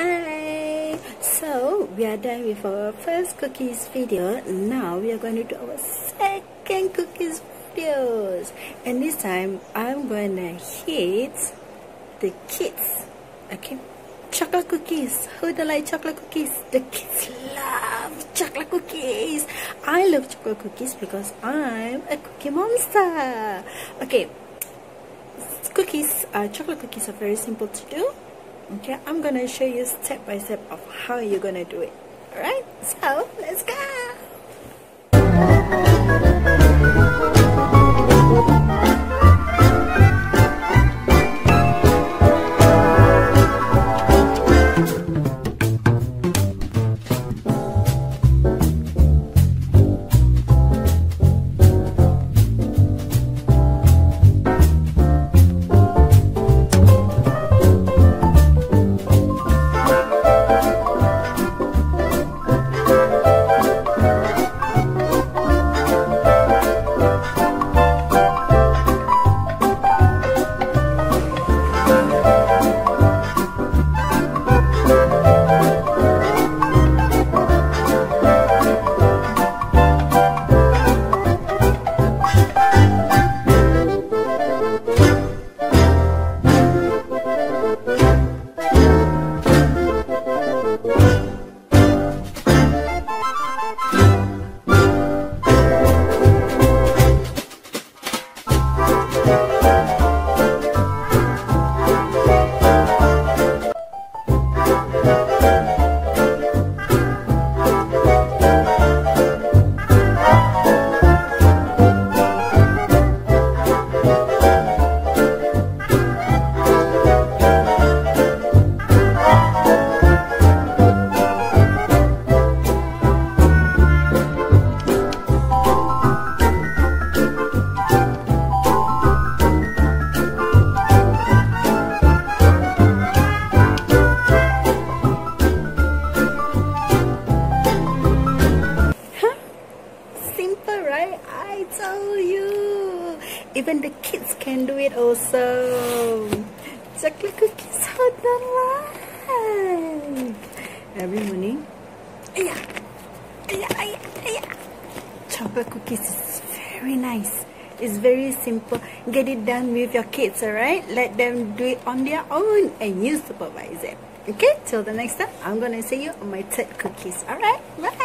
Hi! So, we are done with our first cookies video. Now, we are going to do our second cookies videos. And this time, I'm going to hit the kids. Okay? Chocolate cookies. Who don't like chocolate cookies? The kids love chocolate cookies. I love chocolate cookies because I'm a cookie monster. Okay. Cookies, uh, chocolate cookies are very simple to do okay i'm gonna show you step by step of how you're gonna do it. All right so let's go even the kids can do it also. Chocolate cookies are done every morning yeah, yeah, yeah, yeah. chocolate cookies is very nice. It's very simple. Get it done with your kids alright? Let them do it on their own and you supervise it. Okay till the next time I'm gonna see you on my third cookies alright? Bye